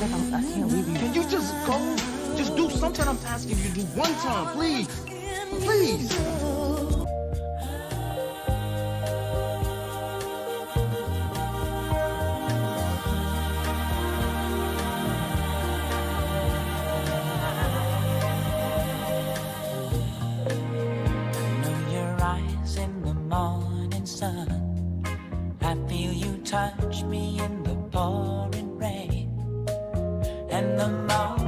Can you. Just go? Just do something I'm asking you to do one time, please. Please. in the morning sun I feel you touch me in the pouring rain. And the moment